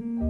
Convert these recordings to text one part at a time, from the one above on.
Mm-hmm.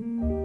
Mm-hmm.